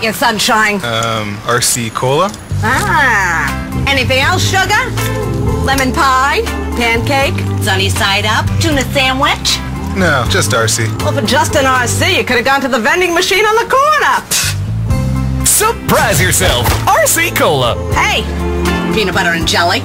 get you, sunshine? Um, RC Cola? Ah. Anything else, sugar? Lemon pie? Pancake? Sunny side up? Tuna sandwich? No, just RC. Well, for just an RC, you could have gone to the vending machine on the corner. Surprise yourself! RC Cola! Hey, peanut butter and jelly.